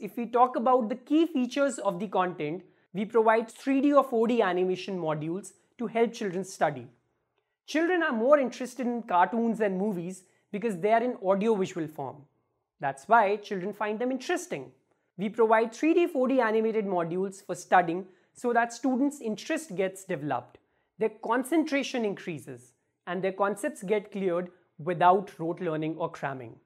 If we talk about the key features of the content, we provide 3D or 4D animation modules to help children study. Children are more interested in cartoons and movies because they are in audio-visual form. That's why children find them interesting. We provide 3D, 4D animated modules for studying so that students' interest gets developed, their concentration increases, and their concepts get cleared without rote learning or cramming.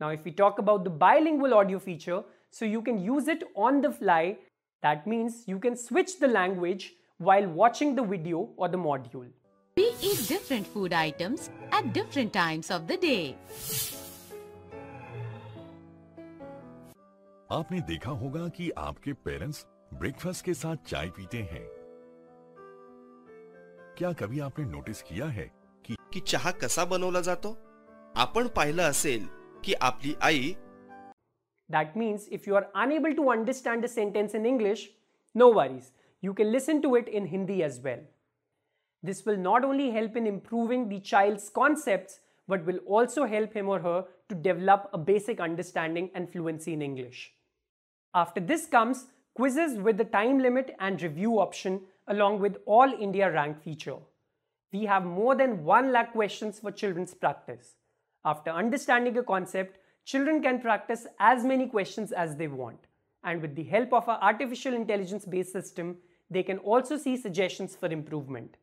Now, if we talk about the bilingual audio feature, so you can use it on the fly, that means you can switch the language while watching the video or the module. We eat different food items at different times of the day. आपने देखा होगा कि आपके parents breakfast के साथ चाय पीते हैं क्या कभी आपने नोटिस किया है कि की चहा कसा बनवला जातो आपण पाहिलं असेल की आपली आई that means if you are unable to understand a sentence in English, no worries. You can listen to it in Hindi as well. This will not only help in improving the child's concepts, but will also help him or her to develop a basic understanding and fluency in English. After this comes quizzes with the time limit and review option along with all India rank feature. We have more than 1 lakh questions for children's practice. After understanding a concept, children can practice as many questions as they want. And with the help of our artificial intelligence based system, they can also see suggestions for improvement.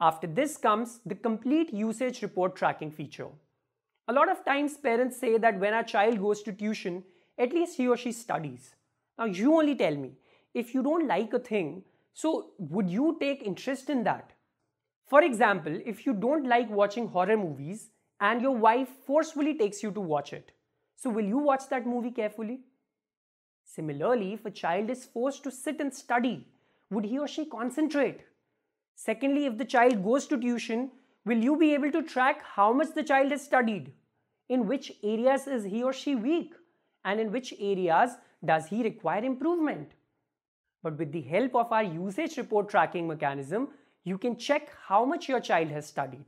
After this comes the complete usage report tracking feature. A lot of times parents say that when our child goes to tuition, at least he or she studies. Now you only tell me, if you don't like a thing, so would you take interest in that? For example, if you don't like watching horror movies and your wife forcefully takes you to watch it, so will you watch that movie carefully? Similarly, if a child is forced to sit and study, would he or she concentrate? Secondly, if the child goes to tuition, will you be able to track how much the child has studied? In which areas is he or she weak? And in which areas does he require improvement? But with the help of our usage report tracking mechanism, you can check how much your child has studied.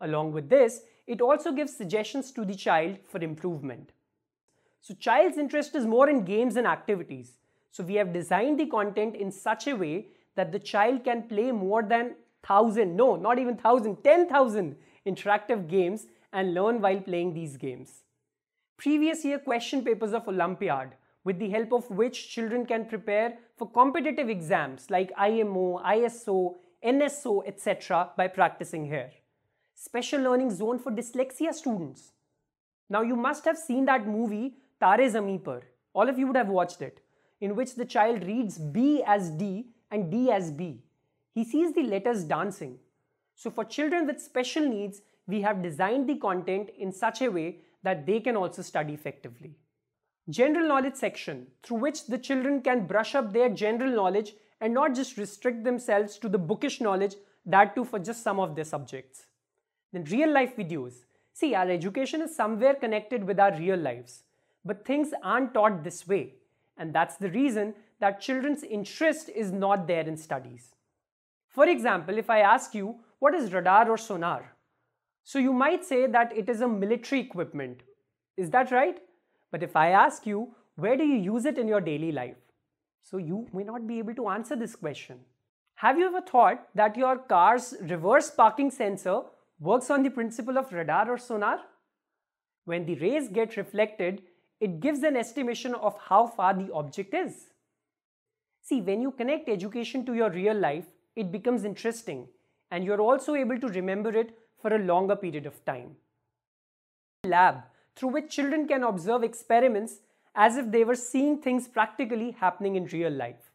Along with this, it also gives suggestions to the child for improvement. So child's interest is more in games and activities. So we have designed the content in such a way that the child can play more than 1000, no, not even 1000, 10,000 interactive games and learn while playing these games. Previous year question papers of Olympiad, with the help of which children can prepare for competitive exams like IMO, ISO, NSO, etc. by practicing here. Special learning zone for dyslexia students. Now you must have seen that movie Tare Zameen. All of you would have watched it, in which the child reads B as D and D as B. He sees the letters dancing. So for children with special needs, we have designed the content in such a way that they can also study effectively. General knowledge section, through which the children can brush up their general knowledge and not just restrict themselves to the bookish knowledge, that too for just some of their subjects. Then real life videos. See, our education is somewhere connected with our real lives, but things aren't taught this way. And that's the reason that children's interest is not there in studies. For example, if I ask you, what is radar or sonar? So you might say that it is a military equipment. Is that right? But if I ask you, where do you use it in your daily life? So you may not be able to answer this question. Have you ever thought that your car's reverse parking sensor works on the principle of radar or sonar? When the rays get reflected, it gives an estimation of how far the object is. See, when you connect education to your real life, it becomes interesting and you're also able to remember it for a longer period of time. Lab, through which children can observe experiments as if they were seeing things practically happening in real life.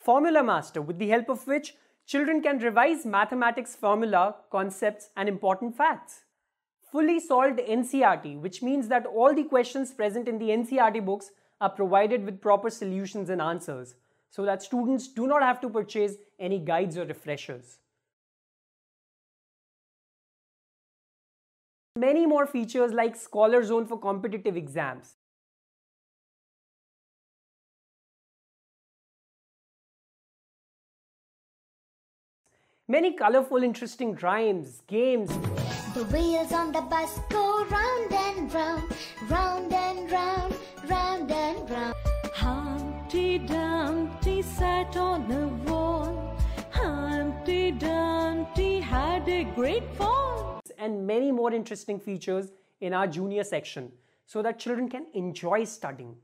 Formula Master, with the help of which children can revise mathematics formula, concepts, and important facts. Fully solved NCERT, which means that all the questions present in the NCERT books are provided with proper solutions and answers, so that students do not have to purchase any guides or refreshers. Many more features like Scholar Zone for competitive exams, many colorful, interesting rhymes, games, The wheels on the bus go round and round, round and round, round and round. Humpty Dumpty sat on a wall. Humpty Dumpty had a great fall. and many more interesting features in our junior section so that children can enjoy studying.